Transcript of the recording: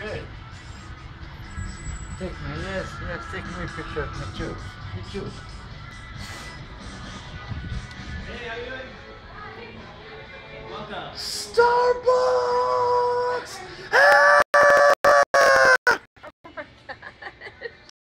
Good. Take me, yes, yes, take me a picture of me too. Me too. Starbucks. Starbucks.